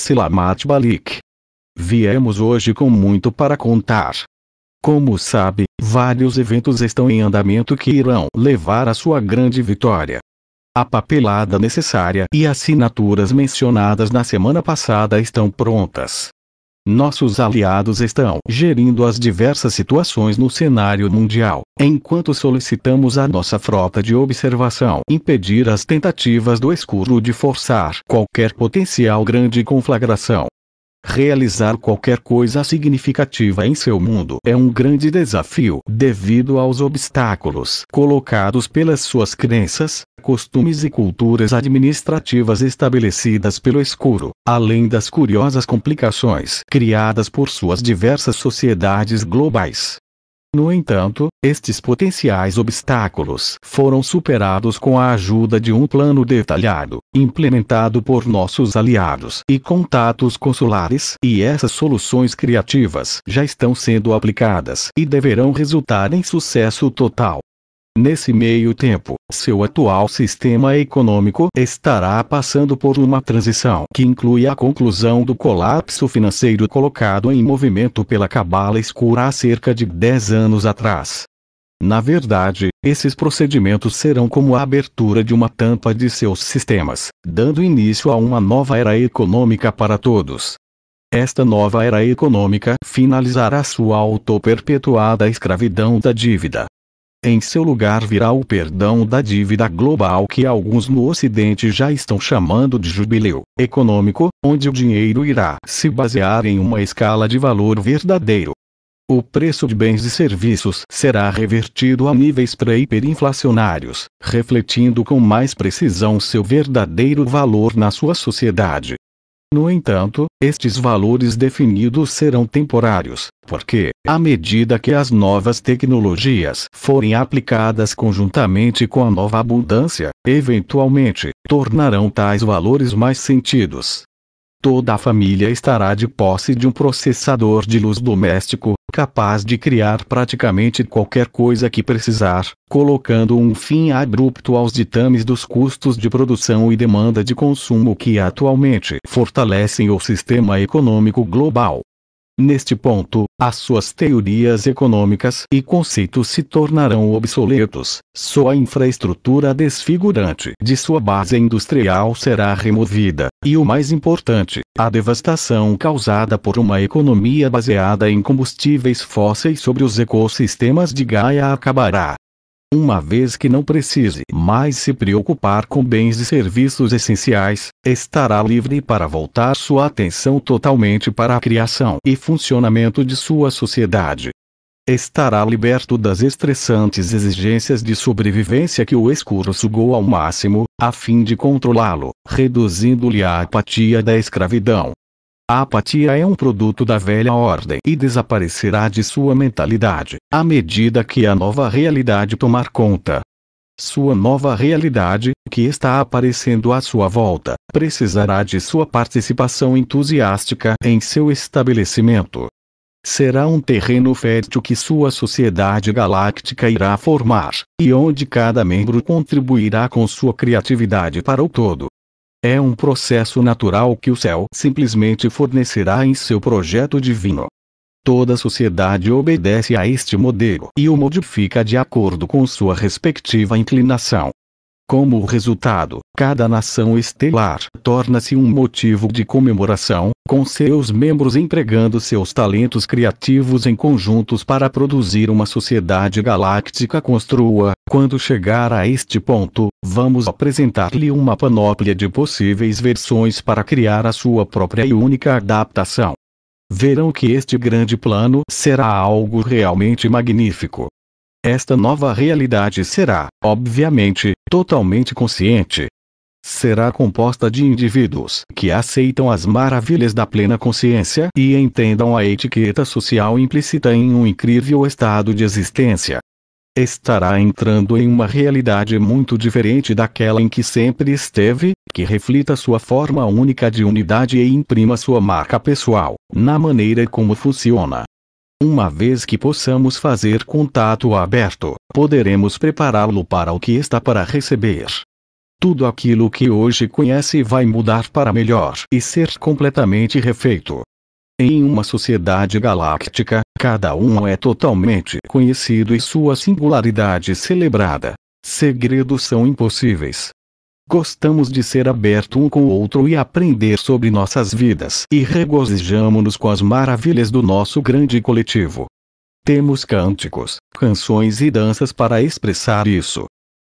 Silamat Balik. Viemos hoje com muito para contar. Como sabe, vários eventos estão em andamento que irão levar à sua grande vitória. A papelada necessária e assinaturas mencionadas na semana passada estão prontas. Nossos aliados estão gerindo as diversas situações no cenário mundial, enquanto solicitamos à nossa frota de observação impedir as tentativas do escuro de forçar qualquer potencial grande conflagração. Realizar qualquer coisa significativa em seu mundo é um grande desafio devido aos obstáculos colocados pelas suas crenças, costumes e culturas administrativas estabelecidas pelo escuro, além das curiosas complicações criadas por suas diversas sociedades globais. No entanto, estes potenciais obstáculos foram superados com a ajuda de um plano detalhado, implementado por nossos aliados e contatos consulares, e essas soluções criativas já estão sendo aplicadas e deverão resultar em sucesso total. Nesse meio tempo, seu atual sistema econômico estará passando por uma transição que inclui a conclusão do colapso financeiro colocado em movimento pela cabala escura há cerca de 10 anos atrás. Na verdade, esses procedimentos serão como a abertura de uma tampa de seus sistemas, dando início a uma nova era econômica para todos. Esta nova era econômica finalizará sua auto-perpetuada escravidão da dívida, em seu lugar virá o perdão da dívida global que alguns no Ocidente já estão chamando de jubileu econômico, onde o dinheiro irá se basear em uma escala de valor verdadeiro. O preço de bens e serviços será revertido a níveis pré-hiperinflacionários, refletindo com mais precisão seu verdadeiro valor na sua sociedade. No entanto, estes valores definidos serão temporários, porque, à medida que as novas tecnologias forem aplicadas conjuntamente com a nova abundância, eventualmente, tornarão tais valores mais sentidos. Toda a família estará de posse de um processador de luz doméstico, capaz de criar praticamente qualquer coisa que precisar, colocando um fim abrupto aos ditames dos custos de produção e demanda de consumo que atualmente fortalecem o sistema econômico global. Neste ponto, as suas teorias econômicas e conceitos se tornarão obsoletos, sua infraestrutura desfigurante de sua base industrial será removida, e o mais importante, a devastação causada por uma economia baseada em combustíveis fósseis sobre os ecossistemas de Gaia acabará uma vez que não precise mais se preocupar com bens e serviços essenciais, estará livre para voltar sua atenção totalmente para a criação e funcionamento de sua sociedade. Estará liberto das estressantes exigências de sobrevivência que o escuro sugou ao máximo, a fim de controlá-lo, reduzindo-lhe a apatia da escravidão. A apatia é um produto da velha ordem e desaparecerá de sua mentalidade, à medida que a nova realidade tomar conta. Sua nova realidade, que está aparecendo à sua volta, precisará de sua participação entusiástica em seu estabelecimento. Será um terreno fértil que sua sociedade galáctica irá formar, e onde cada membro contribuirá com sua criatividade para o todo. É um processo natural que o céu simplesmente fornecerá em seu projeto divino. Toda sociedade obedece a este modelo e o modifica de acordo com sua respectiva inclinação. Como resultado, cada nação estelar torna-se um motivo de comemoração, com seus membros empregando seus talentos criativos em conjuntos para produzir uma sociedade galáctica construa. Quando chegar a este ponto, vamos apresentar-lhe uma panóplia de possíveis versões para criar a sua própria e única adaptação. Verão que este grande plano será algo realmente magnífico. Esta nova realidade será, obviamente, totalmente consciente. Será composta de indivíduos que aceitam as maravilhas da plena consciência e entendam a etiqueta social implícita em um incrível estado de existência. Estará entrando em uma realidade muito diferente daquela em que sempre esteve, que reflita sua forma única de unidade e imprima sua marca pessoal, na maneira como funciona. Uma vez que possamos fazer contato aberto, poderemos prepará-lo para o que está para receber. Tudo aquilo que hoje conhece vai mudar para melhor e ser completamente refeito. Em uma sociedade galáctica, cada um é totalmente conhecido e sua singularidade celebrada. Segredos são impossíveis. Gostamos de ser aberto um com o outro e aprender sobre nossas vidas e regozijamo-nos com as maravilhas do nosso grande coletivo. Temos cânticos, canções e danças para expressar isso.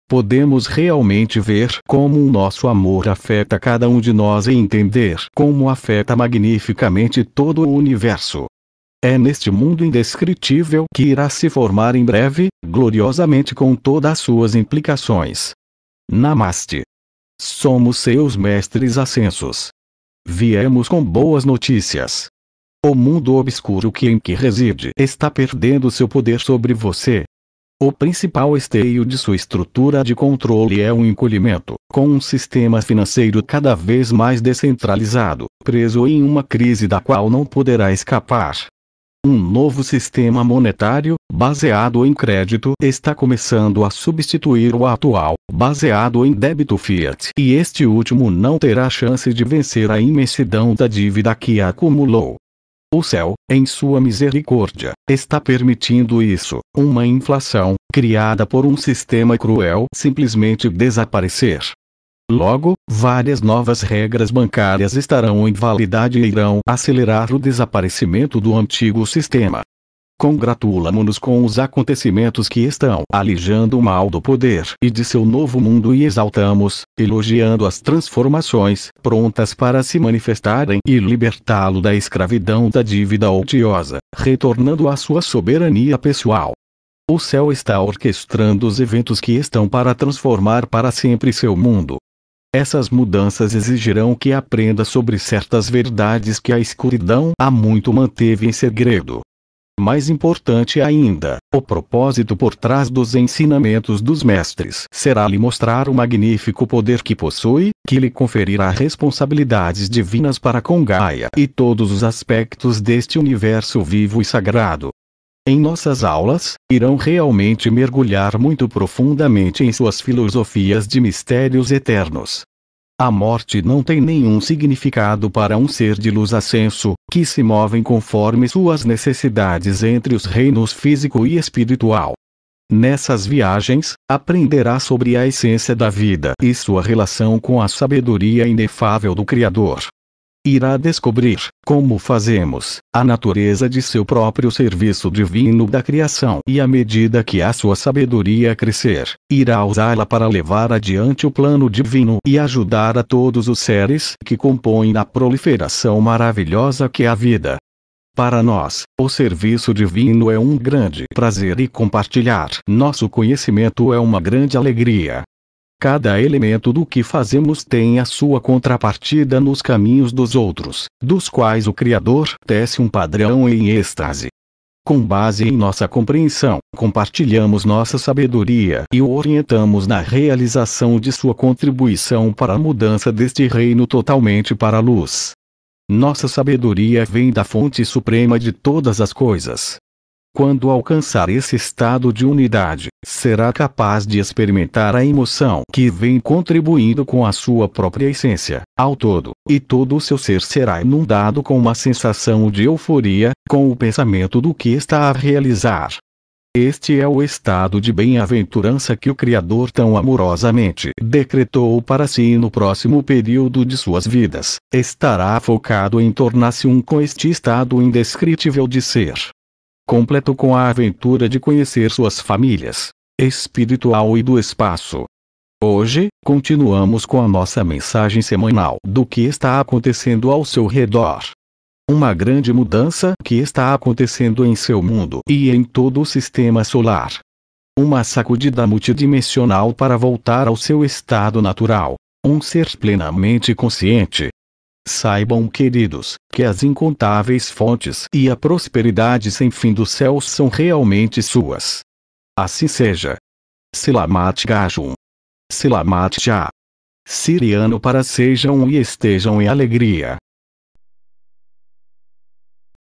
Podemos realmente ver como o nosso amor afeta cada um de nós e entender como afeta magnificamente todo o universo. É neste mundo indescritível que irá se formar em breve, gloriosamente com todas as suas implicações. Namaste. Somos seus mestres ascensos. Viemos com boas notícias. O mundo obscuro que em que reside está perdendo seu poder sobre você. O principal esteio de sua estrutura de controle é o encolhimento, com um sistema financeiro cada vez mais descentralizado, preso em uma crise da qual não poderá escapar. Um novo sistema monetário, baseado em crédito, está começando a substituir o atual, baseado em débito fiat, e este último não terá chance de vencer a imensidão da dívida que acumulou. O céu, em sua misericórdia, está permitindo isso, uma inflação, criada por um sistema cruel, simplesmente desaparecer. Logo, várias novas regras bancárias estarão em validade e irão acelerar o desaparecimento do antigo sistema. Congratulamo-nos com os acontecimentos que estão alijando o mal do poder e de seu novo mundo e exaltamos, elogiando as transformações prontas para se manifestarem e libertá-lo da escravidão da dívida odiosa, retornando à sua soberania pessoal. O céu está orquestrando os eventos que estão para transformar para sempre seu mundo. Essas mudanças exigirão que aprenda sobre certas verdades que a escuridão há muito manteve em segredo. Mais importante ainda, o propósito por trás dos ensinamentos dos mestres será lhe mostrar o magnífico poder que possui, que lhe conferirá responsabilidades divinas para com Gaia e todos os aspectos deste universo vivo e sagrado. Em nossas aulas, irão realmente mergulhar muito profundamente em suas filosofias de mistérios eternos, a morte não tem nenhum significado para um ser de luz ascenso, que se movem conforme suas necessidades entre os reinos físico e espiritual. Nessas viagens, aprenderá sobre a essência da vida e sua relação com a sabedoria inefável do Criador irá descobrir, como fazemos, a natureza de seu próprio serviço divino da criação e à medida que a sua sabedoria crescer, irá usá-la para levar adiante o plano divino e ajudar a todos os seres que compõem a proliferação maravilhosa que é a vida. Para nós, o serviço divino é um grande prazer e compartilhar nosso conhecimento é uma grande alegria. Cada elemento do que fazemos tem a sua contrapartida nos caminhos dos outros, dos quais o Criador tece um padrão em êxtase. Com base em nossa compreensão, compartilhamos nossa sabedoria e o orientamos na realização de sua contribuição para a mudança deste reino totalmente para a luz. Nossa sabedoria vem da fonte suprema de todas as coisas, quando alcançar esse estado de unidade, será capaz de experimentar a emoção que vem contribuindo com a sua própria essência, ao todo, e todo o seu ser será inundado com uma sensação de euforia, com o pensamento do que está a realizar. Este é o estado de bem-aventurança que o Criador tão amorosamente decretou para si no próximo período de suas vidas. Estará focado em tornar-se um com este estado indescritível de ser completo com a aventura de conhecer suas famílias, espiritual e do espaço. Hoje, continuamos com a nossa mensagem semanal do que está acontecendo ao seu redor. Uma grande mudança que está acontecendo em seu mundo e em todo o sistema solar. Uma sacudida multidimensional para voltar ao seu estado natural. Um ser plenamente consciente, Saibam, queridos, que as incontáveis fontes e a prosperidade sem fim dos céus são realmente suas. Assim seja. Selamat Gajum. Selamat Já. Siriano para sejam e estejam em alegria.